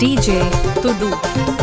DJ Tudu.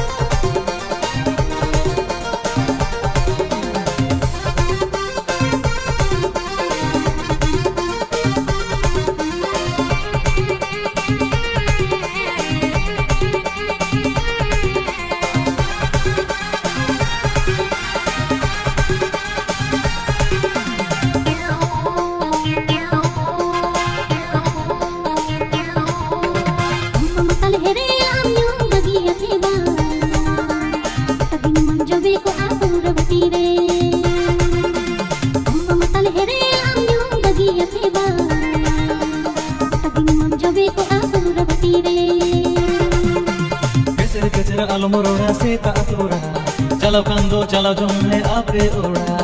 गजर आलम रोड़ा से तातोड़ा चलो कंदो, चलो जमने आपरे ओड़ा।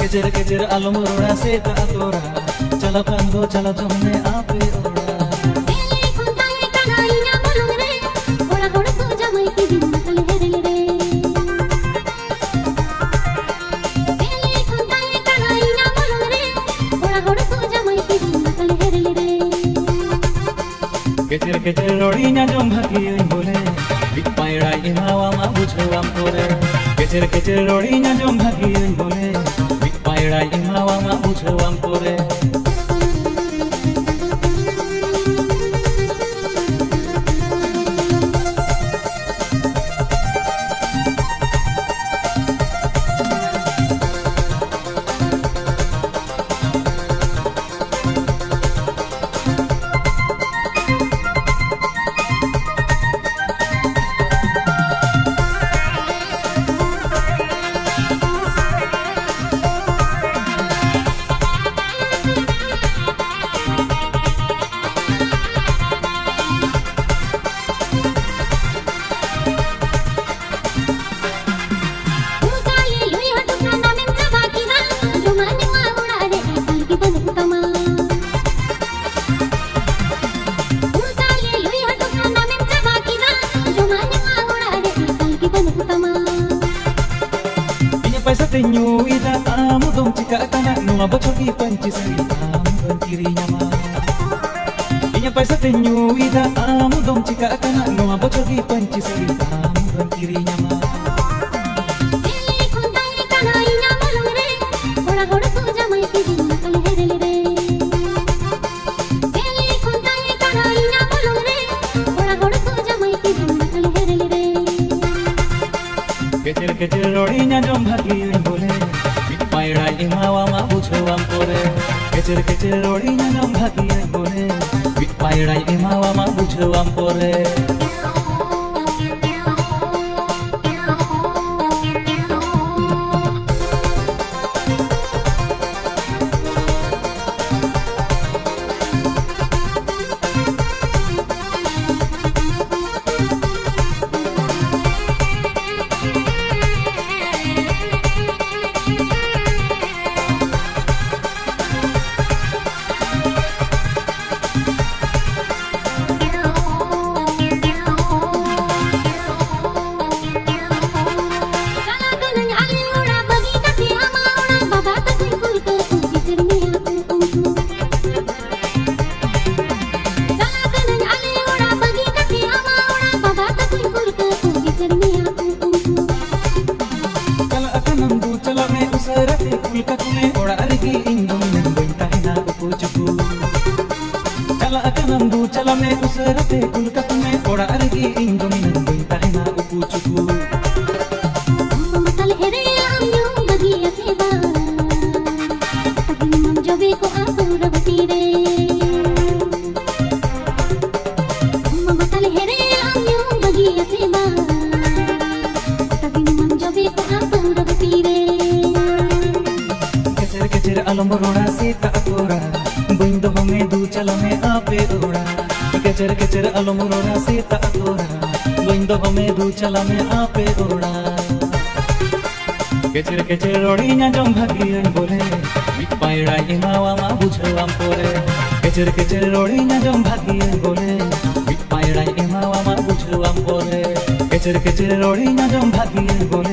गजर आलम रोड़ा से तातोड़ा चलो कंदो, चलो जमने आपे কেচের কেচের রড়িনা জম ভাকি ওই বলে পায়ড়া ইমাওয়া মা বুঝলাম করে। কেচের কেচের রড়িনা জম ভাকি ওই বলে পায়ড়া ইমাওয়া মা বুঝলাম করে। kunyu ida amu dong cika kana nunga bocor di panci sari amu bantiri nyama. Inya paisa tenyu ida amu dong cika kana nunga bocor di panci sari amu bantiri nyama. Que te lo riña yo ma buchwam pore Kecer kecer rodinya jom bagi bole Paira imawa ma buchwam అవసరతి కుల్కకులే కొడారికి ఇంగుం నింగుంటైనా కూచుకు కలకనందు చలమే ఉసరతే కుల్కకుమే కొడారికి ఇంగుం నింగుంటైనా కూచుకు Jobe ko ako Alam রোড়া Sita তোরা বইন দহমে দু চালমে আপে দৌড়া কেচের কেচের আলম রোড়া সীতা তোরা বইন দহমে দু চালমে আপে দৌড়া কেচের কেচের রড়িয়া জম ভাগিয়ান বলে। মিট পায়রা ইমাওয়া মা বুঝলাম পরে। কেচের কেচের রড়িয়া জম ভাগিয়ান বলে। মিট পায়রা ইমাওয়া মা বুঝলাম পরে। কেচের কেচের রড়িয়া জম ভাগিয়ান বলে।